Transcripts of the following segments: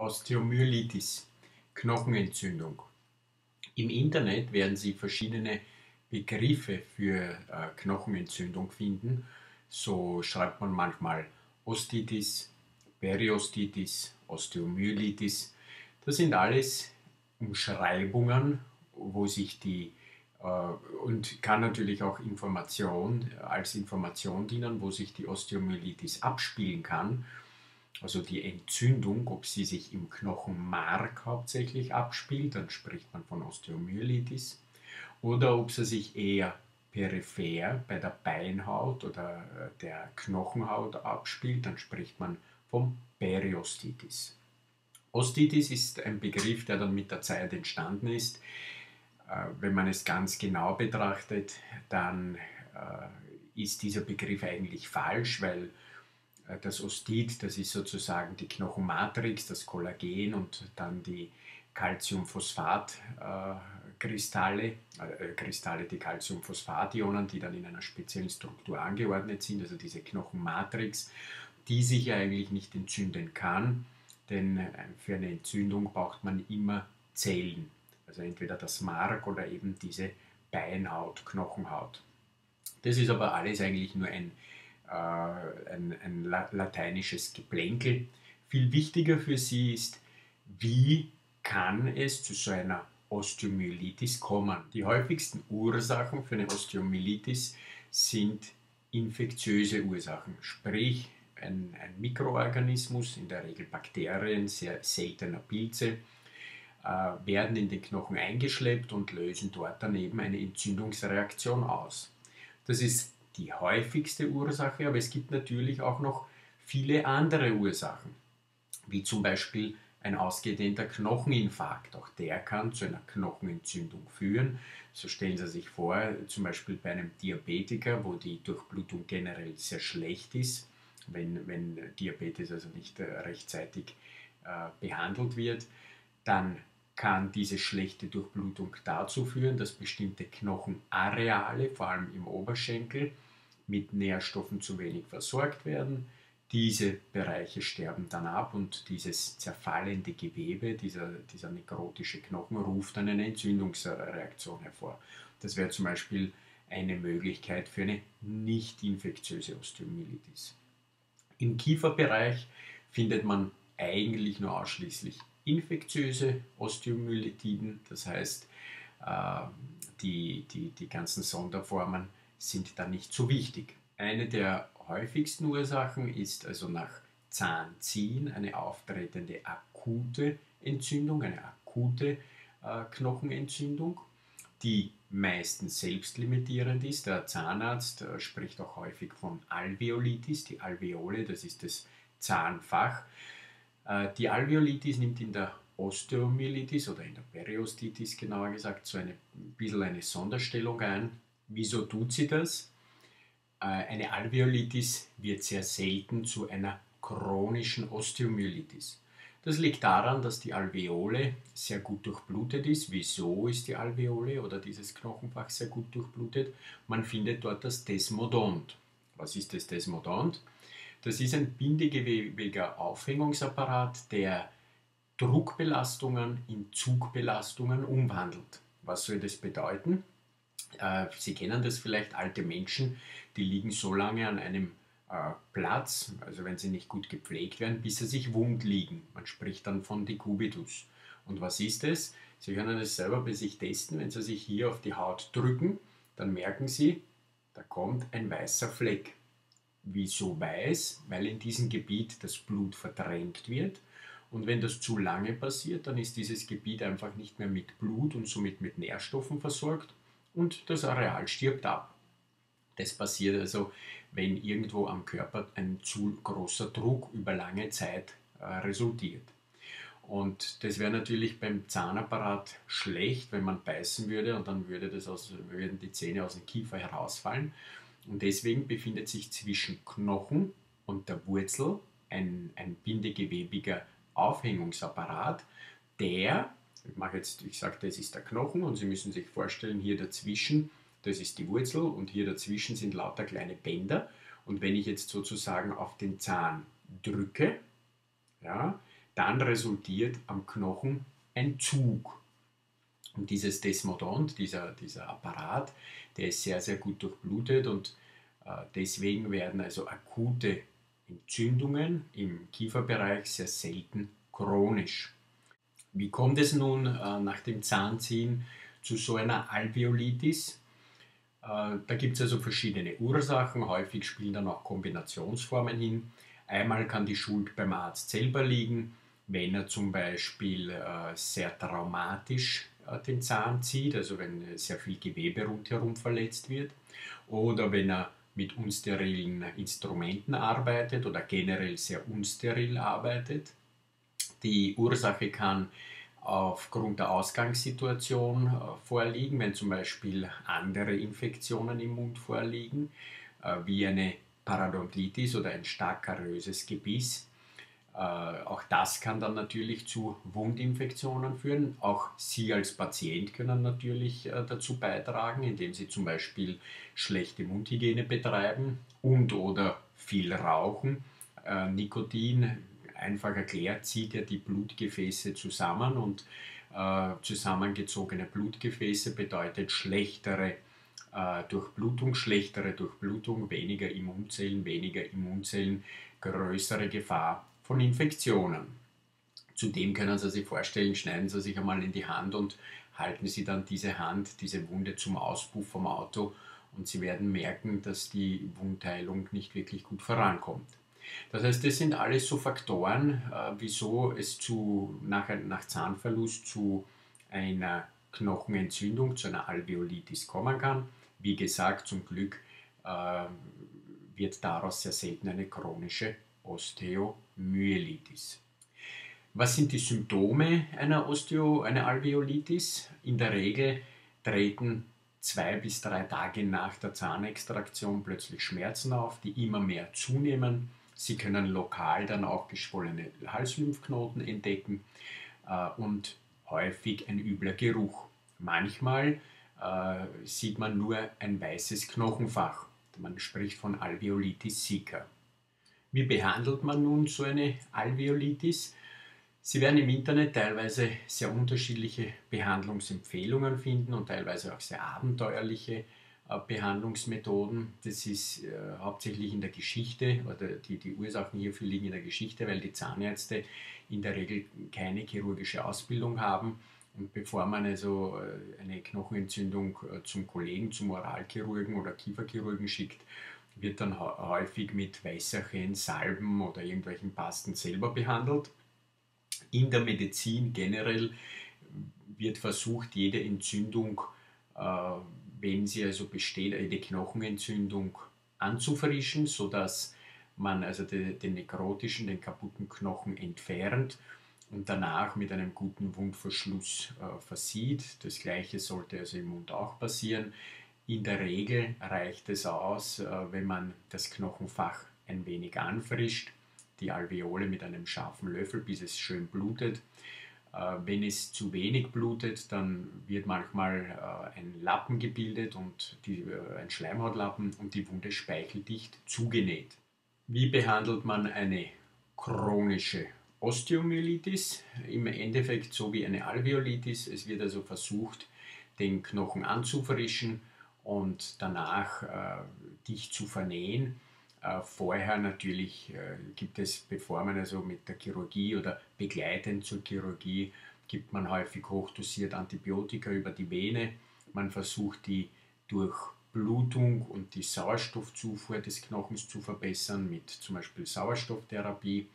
Osteomyelitis, Knochenentzündung. Im Internet werden Sie verschiedene Begriffe für äh, Knochenentzündung finden. So schreibt man manchmal Ostitis, Periostitis, Osteomyelitis. Das sind alles Umschreibungen, wo sich die äh, und kann natürlich auch Information als Information dienen, wo sich die Osteomyelitis abspielen kann also die Entzündung, ob sie sich im Knochenmark hauptsächlich abspielt, dann spricht man von Osteomyelitis, oder ob sie sich eher peripher bei der Beinhaut oder äh, der Knochenhaut abspielt, dann spricht man vom Periostitis. Ostitis ist ein Begriff, der dann mit der Zeit entstanden ist. Äh, wenn man es ganz genau betrachtet, dann äh, ist dieser Begriff eigentlich falsch, weil das Ostit, das ist sozusagen die Knochenmatrix, das Kollagen und dann die Calciumphosphat-Kristalle, äh, äh, Kristalle, die Calciumphosphationen, die dann in einer speziellen Struktur angeordnet sind, also diese Knochenmatrix, die sich ja eigentlich nicht entzünden kann, denn für eine Entzündung braucht man immer Zellen, also entweder das Mark oder eben diese Beinhaut, Knochenhaut. Das ist aber alles eigentlich nur ein äh, ein, ein lateinisches Geplänkel. Viel wichtiger für sie ist, wie kann es zu so einer Osteomyelitis kommen. Die häufigsten Ursachen für eine Osteomyelitis sind infektiöse Ursachen, sprich ein, ein Mikroorganismus, in der Regel Bakterien, sehr seltener Pilze, äh, werden in den Knochen eingeschleppt und lösen dort daneben eine Entzündungsreaktion aus. Das ist die häufigste Ursache, aber es gibt natürlich auch noch viele andere Ursachen, wie zum Beispiel ein ausgedehnter Knocheninfarkt. Auch der kann zu einer Knochenentzündung führen. So stellen Sie sich vor, zum Beispiel bei einem Diabetiker, wo die Durchblutung generell sehr schlecht ist, wenn, wenn Diabetes also nicht äh, rechtzeitig äh, behandelt wird, dann kann diese schlechte Durchblutung dazu führen, dass bestimmte Knochenareale, vor allem im Oberschenkel, mit Nährstoffen zu wenig versorgt werden. Diese Bereiche sterben dann ab und dieses zerfallende Gewebe, dieser, dieser nekrotische Knochen, ruft dann eine Entzündungsreaktion hervor. Das wäre zum Beispiel eine Möglichkeit für eine nicht infektiöse Osteomyelitis. Im Kieferbereich findet man eigentlich nur ausschließlich infektiöse Osteomyelitiden, das heißt äh, die, die, die ganzen Sonderformen sind dann nicht so wichtig. Eine der häufigsten Ursachen ist also nach Zahnziehen eine auftretende akute Entzündung, eine akute äh, Knochenentzündung, die meistens selbstlimitierend ist. Der Zahnarzt äh, spricht auch häufig von Alveolitis. Die Alveole, das ist das Zahnfach. Äh, die Alveolitis nimmt in der Osteomyelitis oder in der Periostitis genauer gesagt so eine, ein bisschen eine Sonderstellung ein. Wieso tut sie das? Äh, eine Alveolitis wird sehr selten zu einer chronischen Osteomyelitis. Das liegt daran, dass die Alveole sehr gut durchblutet ist. Wieso ist die Alveole oder dieses Knochenfach sehr gut durchblutet? Man findet dort das Desmodont. Was ist das Desmodont? Das ist ein bindegewebiger Aufhängungsapparat, der Druckbelastungen in Zugbelastungen umwandelt. Was soll das bedeuten? Äh, Sie kennen das vielleicht, alte Menschen, die liegen so lange an einem äh, Platz, also wenn sie nicht gut gepflegt werden, bis sie sich wund liegen. Man spricht dann von Decubitus. Und was ist es? Sie können es selber bei sich testen. Wenn Sie sich hier auf die Haut drücken, dann merken Sie, da kommt ein weißer Fleck. Wieso weiß? Weil in diesem Gebiet das Blut verdrängt wird. Und wenn das zu lange passiert, dann ist dieses Gebiet einfach nicht mehr mit Blut und somit mit Nährstoffen versorgt und das Areal stirbt ab. Das passiert also, wenn irgendwo am Körper ein zu großer Druck über lange Zeit äh, resultiert. Und das wäre natürlich beim Zahnapparat schlecht, wenn man beißen würde und dann würde das aus, würden die Zähne aus dem Kiefer herausfallen. Und deswegen befindet sich zwischen Knochen und der Wurzel ein, ein bindegewebiger Aufhängungsapparat, der ich mache jetzt, ich sage, das ist der Knochen und Sie müssen sich vorstellen, hier dazwischen, das ist die Wurzel und hier dazwischen sind lauter kleine Bänder. Und wenn ich jetzt sozusagen auf den Zahn drücke, ja, dann resultiert am Knochen ein Zug. Und dieses Desmodont, dieser, dieser Apparat, der ist sehr, sehr gut durchblutet und äh, deswegen werden also akute Entzündungen im Kieferbereich sehr selten chronisch. Wie kommt es nun äh, nach dem Zahnziehen zu so einer Alveolitis? Äh, da gibt es also verschiedene Ursachen, häufig spielen dann auch Kombinationsformen hin. Einmal kann die Schuld beim Arzt selber liegen, wenn er zum Beispiel äh, sehr traumatisch den Zahn zieht, also wenn sehr viel Gewebe rundherum verletzt wird, oder wenn er mit unsterilen Instrumenten arbeitet oder generell sehr unsteril arbeitet. Die Ursache kann aufgrund der Ausgangssituation äh, vorliegen, wenn zum Beispiel andere Infektionen im Mund vorliegen, äh, wie eine Parodontitis oder ein stark karöses Gebiss. Äh, auch das kann dann natürlich zu Wundinfektionen führen. Auch Sie als Patient können natürlich dazu beitragen, indem Sie zum Beispiel schlechte Mundhygiene betreiben und oder viel rauchen. Nikotin einfach erklärt, zieht er die Blutgefäße zusammen und äh, zusammengezogene Blutgefäße bedeutet schlechtere äh, Durchblutung, schlechtere Durchblutung, weniger Immunzellen, weniger Immunzellen, größere Gefahr von Infektionen. Zudem können Sie sich vorstellen, schneiden Sie sich einmal in die Hand und halten Sie dann diese Hand, diese Wunde zum Auspuff vom Auto und Sie werden merken, dass die Wundheilung nicht wirklich gut vorankommt. Das heißt, das sind alles so Faktoren, äh, wieso es zu, nach, nach Zahnverlust zu einer Knochenentzündung, zu einer Alveolitis kommen kann. Wie gesagt, zum Glück äh, wird daraus sehr selten eine chronische Osteomyelitis. Was sind die Symptome einer Osteo, einer Alveolitis? In der Regel treten zwei bis drei Tage nach der Zahnextraktion plötzlich Schmerzen auf, die immer mehr zunehmen. Sie können lokal dann auch geschwollene Halslymphknoten entdecken äh, und häufig ein übler Geruch. Manchmal äh, sieht man nur ein weißes Knochenfach. Man spricht von Alveolitis sicca. Wie behandelt man nun so eine Alveolitis? Sie werden im Internet teilweise sehr unterschiedliche Behandlungsempfehlungen finden und teilweise auch sehr abenteuerliche äh, Behandlungsmethoden. Das ist äh, hauptsächlich in der Geschichte oder die, die Ursachen hierfür liegen in der Geschichte, weil die Zahnärzte in der Regel keine chirurgische Ausbildung haben. Und bevor man also äh, eine Knochenentzündung äh, zum Kollegen, zum Oralchirurgen oder Kieferchirurgen schickt, wird dann häufig mit Wässerchen, Salben oder irgendwelchen Pasten selber behandelt. In der Medizin generell wird versucht, jede Entzündung äh, wenn sie also besteht, eine Knochenentzündung anzufrischen, sodass man also den, den nekrotischen, den kaputten Knochen entfernt und danach mit einem guten Wundverschluss äh, versieht. Das gleiche sollte also im Mund auch passieren. In der Regel reicht es aus, äh, wenn man das Knochenfach ein wenig anfrischt, die Alveole mit einem scharfen Löffel, bis es schön blutet äh, wenn es zu wenig blutet, dann wird manchmal äh, ein Lappen gebildet und die, ein Schleimhautlappen und die Wunde speicheldicht zugenäht. Wie behandelt man eine chronische Osteomyelitis? Im Endeffekt so wie eine Alveolitis. Es wird also versucht, den Knochen anzufrischen und danach äh, dicht zu vernähen äh, vorher natürlich äh, gibt es, bevor man also mit der Chirurgie oder begleitend zur Chirurgie, gibt man häufig hochdosiert Antibiotika über die Vene. Man versucht die Durchblutung und die Sauerstoffzufuhr des Knochens zu verbessern mit zum Beispiel Sauerstofftherapie.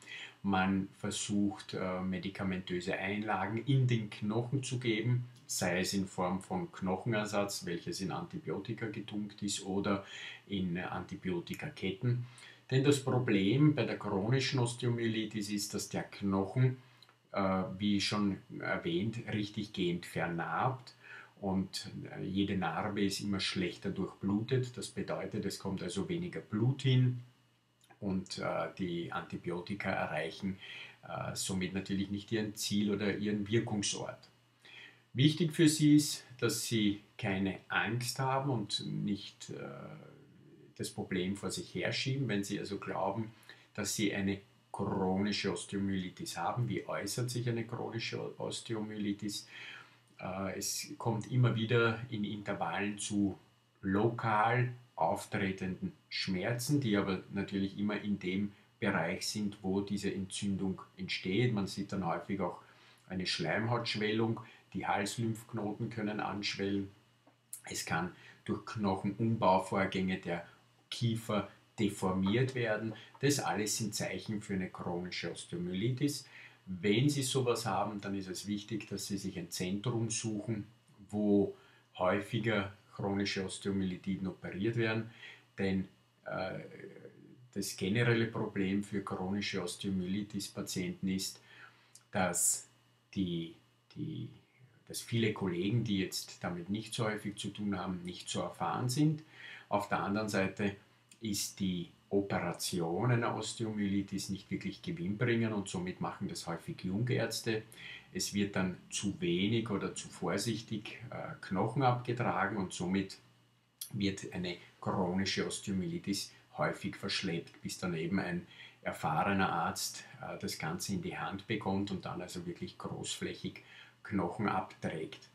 Man versucht äh, medikamentöse Einlagen in den Knochen zu geben, sei es in Form von Knochenersatz, welches in Antibiotika getunkt ist, oder in Antibiotikaketten. Denn das Problem bei der chronischen Osteomyelitis ist, dass der Knochen, äh, wie schon erwähnt, richtig gehend vernarbt und äh, jede Narbe ist immer schlechter durchblutet. Das bedeutet, es kommt also weniger Blut hin und äh, die Antibiotika erreichen somit natürlich nicht ihren Ziel oder ihren Wirkungsort. Wichtig für Sie ist, dass Sie keine Angst haben und nicht äh, das Problem vor sich herschieben, wenn Sie also glauben, dass Sie eine chronische Osteomyelitis haben. Wie äußert sich eine chronische Osteomyelitis? Äh, es kommt immer wieder in Intervallen zu lokal auftretenden Schmerzen, die aber natürlich immer in dem Bereich sind, wo diese Entzündung entsteht. Man sieht dann häufig auch eine Schleimhautschwellung, die Halslymphknoten können anschwellen. Es kann durch Knochenumbauvorgänge der Kiefer deformiert werden. Das alles sind Zeichen für eine chronische Osteomyelitis. Wenn Sie sowas haben, dann ist es wichtig, dass Sie sich ein Zentrum suchen, wo häufiger chronische Osteomyelitiden operiert werden, denn äh, das generelle Problem für chronische Osteomyelitis-Patienten ist, dass, die, die, dass viele Kollegen, die jetzt damit nicht so häufig zu tun haben, nicht so erfahren sind. Auf der anderen Seite ist die Operation einer Osteomyelitis nicht wirklich gewinnbringend und somit machen das häufig Jungärzte. Es wird dann zu wenig oder zu vorsichtig äh, Knochen abgetragen und somit wird eine chronische Osteomyelitis häufig verschleppt, bis dann eben ein erfahrener Arzt äh, das Ganze in die Hand bekommt und dann also wirklich großflächig Knochen abträgt.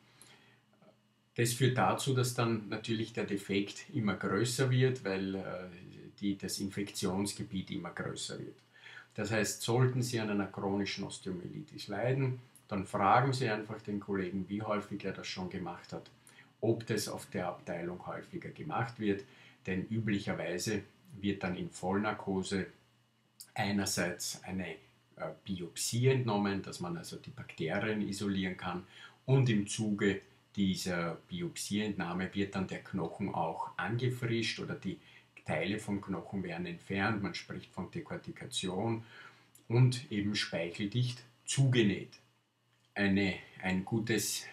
Das führt dazu, dass dann natürlich der Defekt immer größer wird, weil äh, die, das Infektionsgebiet immer größer wird. Das heißt, sollten Sie an einer chronischen Osteomyelitis leiden, dann fragen Sie einfach den Kollegen, wie häufig er das schon gemacht hat, ob das auf der Abteilung häufiger gemacht wird, denn üblicherweise wird dann in Vollnarkose einerseits eine äh, Biopsie entnommen, dass man also die Bakterien isolieren kann und im Zuge dieser Biopsieentnahme wird dann der Knochen auch angefrischt oder die Teile vom Knochen werden entfernt. Man spricht von Dekortikation und eben speicheldicht zugenäht. Eine, ein gutes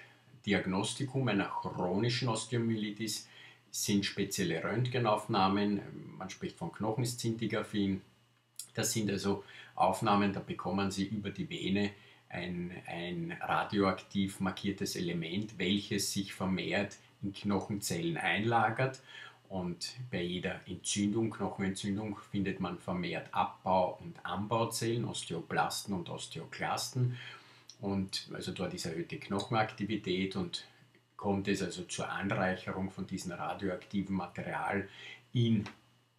Diagnostikum einer chronischen Osteomyelitis sind spezielle Röntgenaufnahmen. Man spricht von Knochenszintigraphien. Das sind also Aufnahmen, da bekommen Sie über die Vene ein, ein radioaktiv markiertes Element, welches sich vermehrt in Knochenzellen einlagert. Und bei jeder Entzündung, Knochenentzündung, findet man vermehrt Abbau- und Anbauzellen, Osteoplasten und Osteoklasten. Und also dort ist erhöhte Knochenaktivität und kommt es also zur Anreicherung von diesem radioaktiven Material in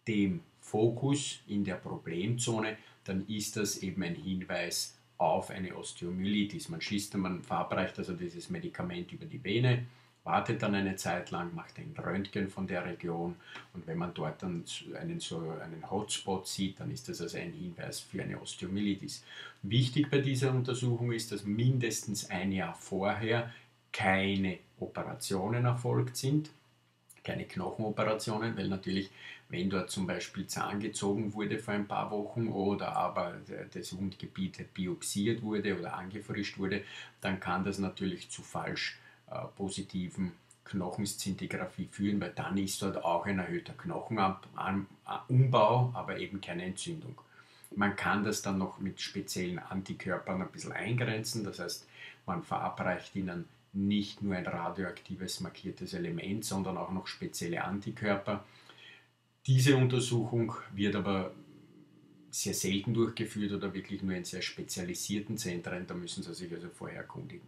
dem Fokus, in der Problemzone, dann ist das eben ein Hinweis auf eine Osteomyelitis. Man schießt, man verabreicht also dieses Medikament über die Vene, wartet dann eine Zeit lang, macht ein Röntgen von der Region und wenn man dort dann einen, so einen Hotspot sieht, dann ist das also ein Hinweis für eine Osteomyelitis. Wichtig bei dieser Untersuchung ist, dass mindestens ein Jahr vorher keine Operationen erfolgt sind, keine Knochenoperationen, weil natürlich, wenn dort zum Beispiel Zahn gezogen wurde vor ein paar Wochen oder aber das Wundgebiet biopsiert wurde oder angefrischt wurde, dann kann das natürlich zu falsch äh, positiven Knochenszintigraphie führen, weil dann ist dort auch ein erhöhter Knochenumbau, aber eben keine Entzündung. Man kann das dann noch mit speziellen Antikörpern ein bisschen eingrenzen, das heißt, man verabreicht ihnen nicht nur ein radioaktives markiertes Element, sondern auch noch spezielle Antikörper. Diese Untersuchung wird aber sehr selten durchgeführt oder wirklich nur in sehr spezialisierten Zentren. Da müssen Sie sich also vorher erkundigen.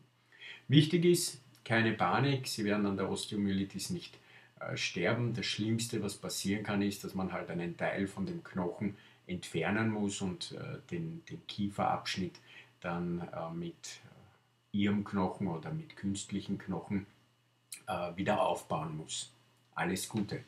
Wichtig ist, keine Panik, Sie werden an der Osteomyelitis nicht äh, sterben. Das Schlimmste, was passieren kann, ist, dass man halt einen Teil von dem Knochen entfernen muss und äh, den, den Kieferabschnitt dann äh, mit ihrem Knochen oder mit künstlichen Knochen wieder aufbauen muss. Alles Gute.